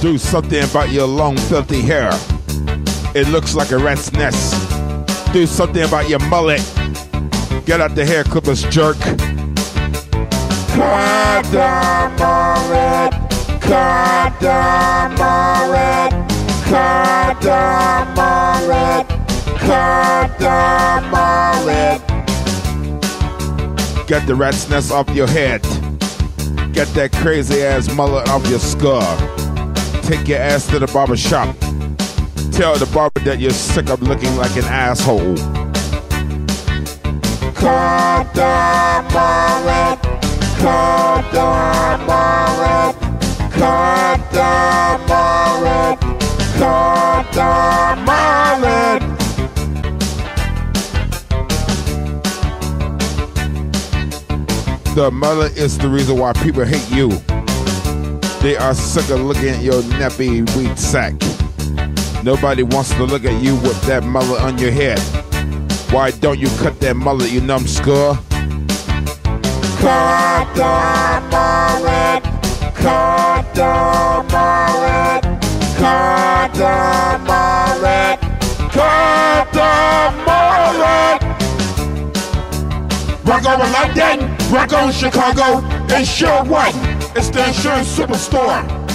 Do something about your long, filthy hair. It looks like a rat's nest. Do something about your mullet. Get out the hair clippers, jerk. Cut the mullet. Cut the mullet. Cut the mullet. Cut the mullet. Get the rat's nest off your head. Get that crazy ass mullet off your skull. Take your ass to the barber shop. Tell the barber that you're sick of looking like an asshole. Cut the mullet. Cut the mullet. Cut the mullet. Cut the mullet. The mullet is the reason why people hate you. They are sick of looking at your nappy wheat sack. Nobody wants to look at you with that mullet on your head. Why don't you cut that mullet, you numbskull? Cut the mullet. Cut the mullet. Cut the mullet. Cut the mullet. Rock over London, rock on Chicago, Insure One? It's the insurance superstore.